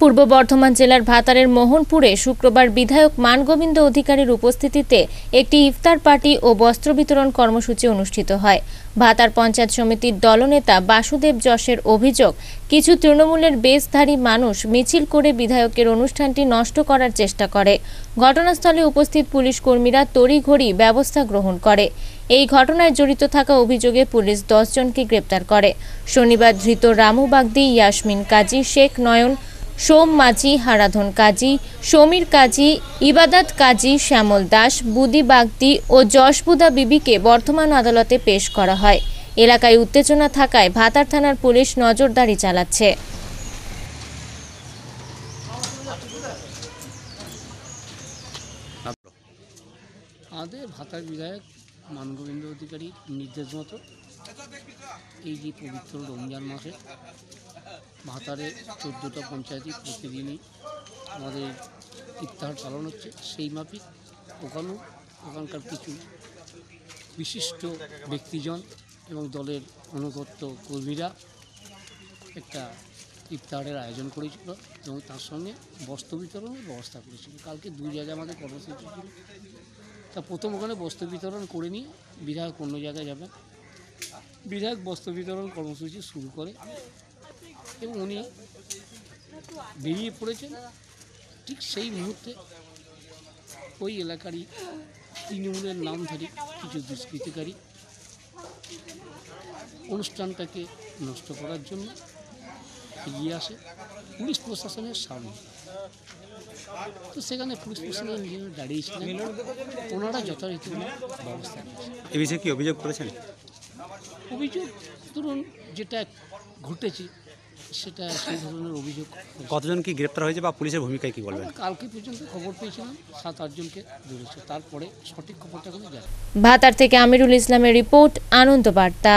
পূর্ব বর্ধমান জেলার ভাতারের মোহনপুরে শুক্রবার বিধায়ক মানগোবিন্দ অধিকারীর উপস্থিতিতে একটি ইফতার পার্টি ও বস্ত্র বিতরণ কর্মসূচি অনুষ্ঠিত হয়। ভাতার পঞ্চায়েত সমিতির দলনেতা বাসুদেব যশের অভিযোগ, কিছু তৃণমূলের বেশধারী মানুষ মিছিল করে বিধায়কের অনুষ্ঠানটি নষ্ট করার চেষ্টা করে। ঘটনাস্থলে উপস্থিত পুলিশ কর্মীরা তড়িঘড়ি ব্যবস্থা গ্রহণ করে। এই ঘটনায় জড়িত থাকা অভিযোগে পুলিশ দশজনকে গ্রেপ্তার করে। শনিবার ধৃত রামু বাগদি, ইয়াসমিন কাজী, শেখ নয়ন সোম মাঝি, হারাধন কাজী, সমীর কাজী, ইবাদাত কাজী শ্যামল দাস, বুদি বাগদি ও যশবুদা বিবিকে বর্ধমান আদালতে পেশ করা হয়। এলাকায় উত্তেজনা থাকায় ভাতার থানার পুলিশ নজরদারি চালাচ্ছে। আমাদের ভাতার বিধায়ক মানগোবিন্দ অধিকারী নির্দেশ মতো এই যে পবিত্র রমজান মাসে ভাতারে চোদ্দোটা পঞ্চায়েতই প্রতিদিনই আমাদের ইফতার পালন হচ্ছে। সেই মাফিক ওখানেও ওখানকার কিছু বিশিষ্ট ব্যক্তিজন এবং দলের অনুগত কর্মীরা একটা ইফতারের আয়োজন করেছিল এবং তার সঙ্গে বস্ত্র বিতরণের ব্যবস্থা করেছিল। কালকে দুই জায়গায় আমাদের কর্মসূচি ছিল। তা প্রথম ওখানে বস্ত্র বিতরণ করে নিয়ে বিধায়ক অন্য জায়গায় যাবেন। বিধায়ক বস্ত্র বিতরণ কর্মসূচি শুরু করে এবং উনি বেরিয়ে পড়েছেন ঠিক সেই মুহূর্তে ওই এলাকারই তৃণমূলের নামধারী কিছু দুষ্কৃতিকারী অনুষ্ঠানটাকে নষ্ট করার জন্য এগিয়ে আসে পুলিশ প্রশাসনের সামনে। তো সেখানে পুলিশ প্রশাসন যিনি দাঁড়িয়েছিলেন। ওনারা যথারীতি ব্যবস্থা এ বিষয়ে কি অভিযোগ করেছেন? অভিযোগ ধরুন যেটা ঘটেছে সেটা সেই ধরনের অভিযোগ কতজন কি গ্রেপ্তার হয়েছে বা পুলিশের ভূমিকায় কি বলবেন? কালকে পর্যন্ত খবর পেয়েছিলাম সাত আটজনকে ধরেছে। তারপরে সঠিক খবরটা কিন্তু জানি ভাতার থেকে আমিরুল ইসলামের রিপোর্ট আনন্দ বার্তা।